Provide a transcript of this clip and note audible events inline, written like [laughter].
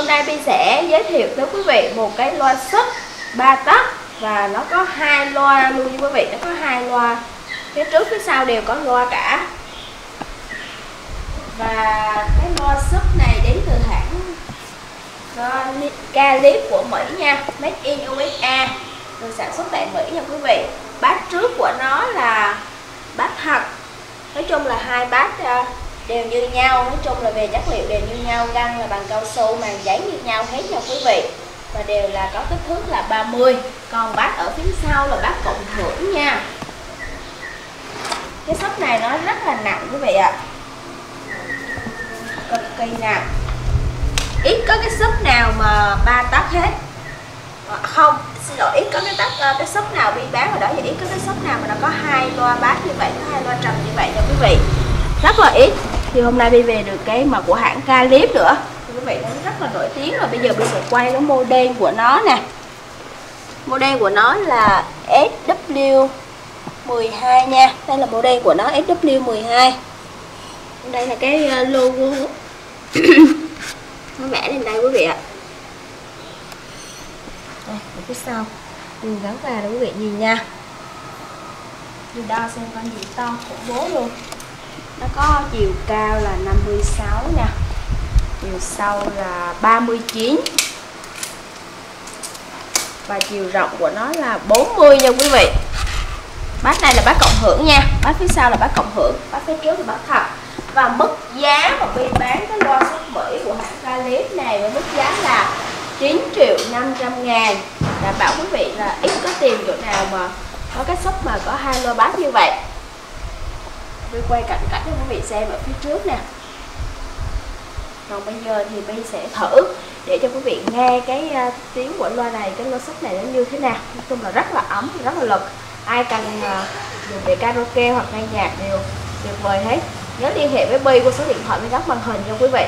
Hôm nay Bi sẽ giới thiệu tới quý vị một cái loa sub 3 tấc và nó có hai loa luôn nha quý vị, nó có hai loa. Phía trước phía sau đều có loa cả. Và cái loa sub này đến từ hãng Calip của Mỹ nha, Made in USA, được sản xuất tại Mỹ nha quý vị. Bát trước của nó là bát thật. Nói chung là hai bát uh, đều như nhau. Nói chung là về chất liệu đều như nhau, găng là bằng cao su màng giấy như nhau hết nha quý vị. Và đều là có kích thước là 30 còn bát ở phía sau là bát cộng hưởng nha. Cái sóc này nó rất là nặng quý vị ạ. Cực kỳ nặng. Ít có cái súp nào mà ba tấc hết. À, không, xin lỗi, ít có cái tấc à, cái súp nào bị bán ở đó thì ít có cái súp nào mà nó có hai loa bát như vậy, có hai loa trầm như vậy nha quý vị. Rất là ít thì hôm nay Bi về được cái mà của hãng Calip nữa. Thì quý vị nó rất là nổi tiếng rồi. Bây giờ Bi sẽ quay cái model của nó nè. Model của nó là SW 12 nha. Đây là model của nó SW 12 đây là cái ờ, logo. [coughs] Nó vẽ lên đây quý vị ạ. Đây ở phía sau. Mình gắn vào để quý vị nhìn nha. Mình đo xem con gì to khủng bố luôn nó có chiều cao là 56 nha. Chiều sâu là 39 và chiều rộng của nó là 40 nha quý vị. Bát này là bát cộng hưởng nha. Bát phía sau là bát cộng hưởng. Bát phía trước là bát thật và mức giá mà bên bán cái loa xuất Mỹ của hãng Calip này với mức giá là 9 triệu 500 ngàn. Đảm bảo quý vị là ít có tiền chỗ nào mà có cái shop mà có hai loa bát như vậy. Vi quay cận cảnh cho quý vị xem ở phía trước nè. Còn bây giờ thì Vi sẽ thử để cho quý vị nghe cái uh, tiếng của loa này cái loa sách này nó như thế nào. Nói chung là rất là ấm rất là lực. Ai cần uh, dùng để karaoke hoặc nghe nhạc đều tuyệt vời hết. Nhớ liên hệ với Bi qua số điện thoại bên góc màn hình cho quý vị.